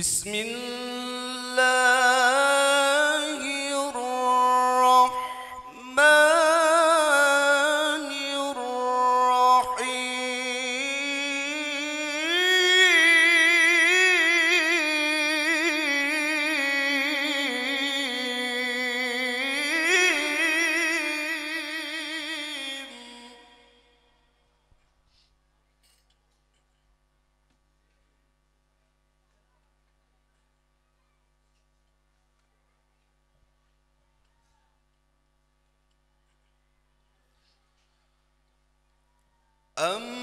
بسم الله أم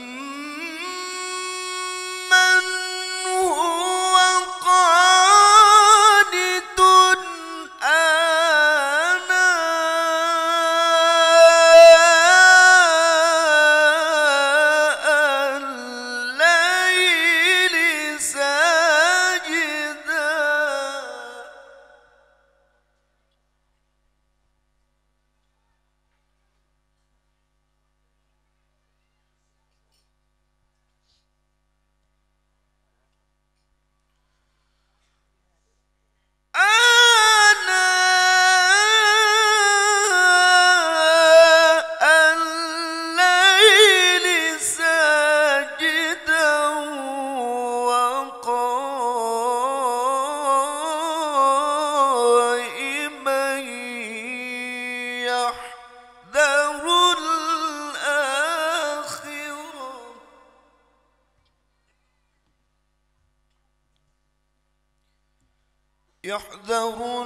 يحذر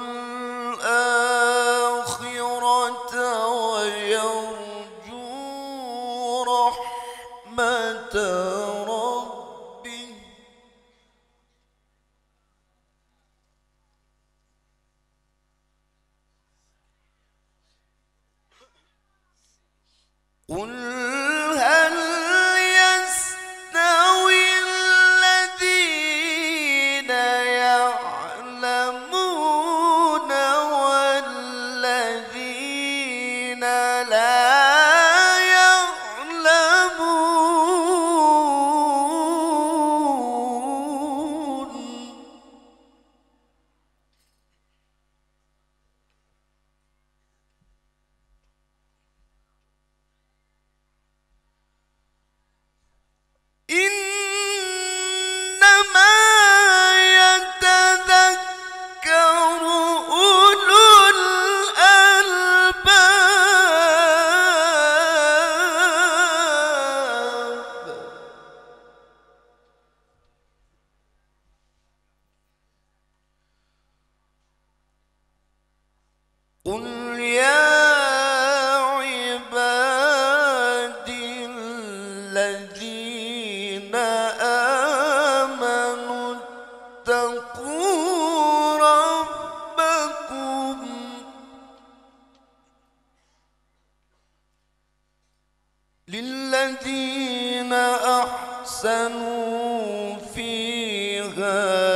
الآخرة ويرجو رحمة قل يا الذين آمنوا اتقوا ربكم للذين أحسنوا في هذه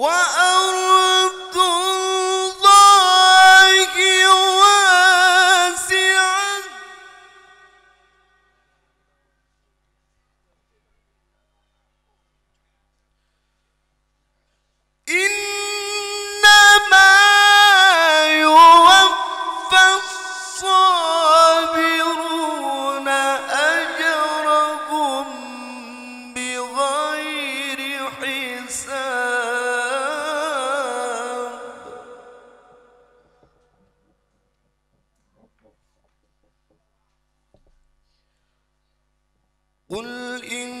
وأرض قل إن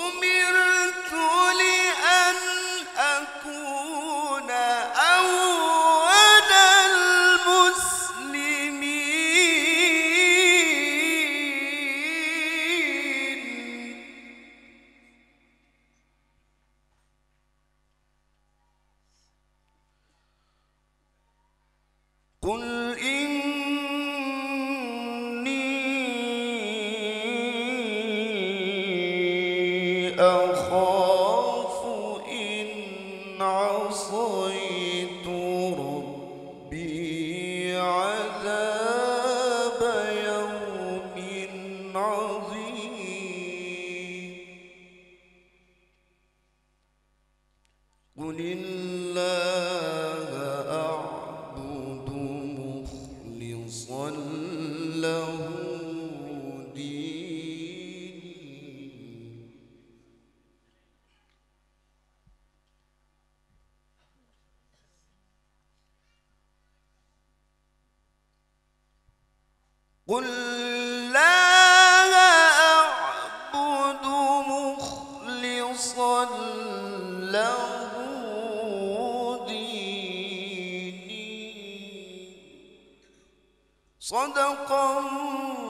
قل إني أخاف قل لا أعبد مخلصا له ديني. صدق الله.